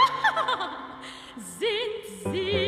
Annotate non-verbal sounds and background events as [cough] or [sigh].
[laughs] Sind Sie